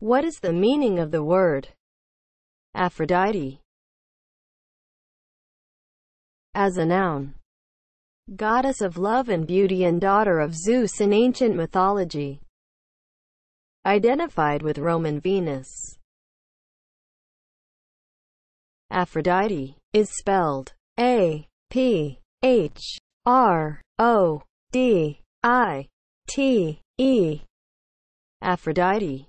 What is the meaning of the word Aphrodite? As a noun, goddess of love and beauty and daughter of Zeus in ancient mythology, identified with Roman Venus. Aphrodite is spelled A P H R O D I T E. Aphrodite